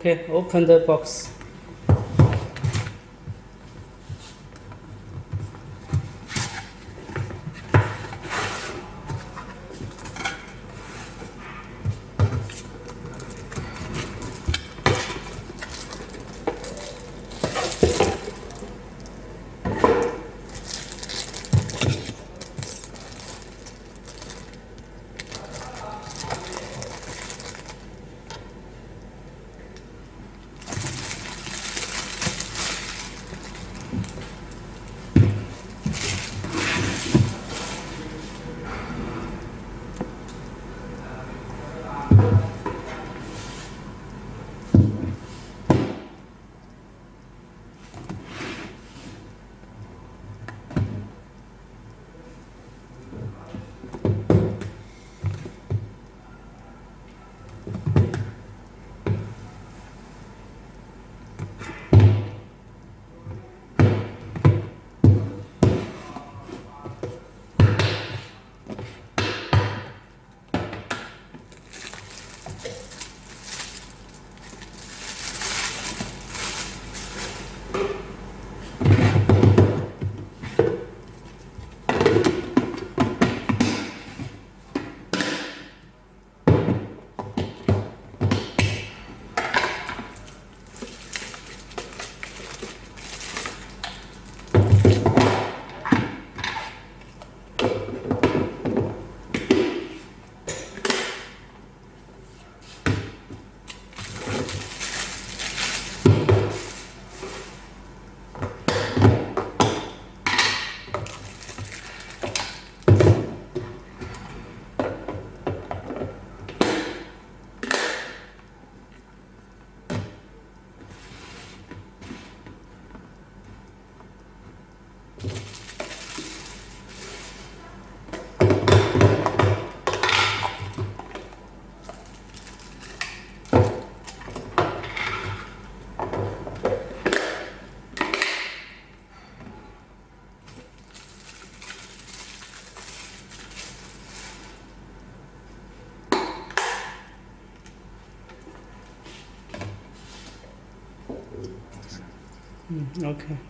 Okay, open the box. Mm, okay.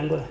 rango